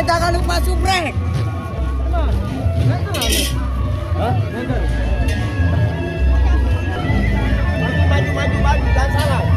Eh, jangan lupa subrek. Hah? Maju, maju, maju, jangan salah.